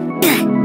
Ugh.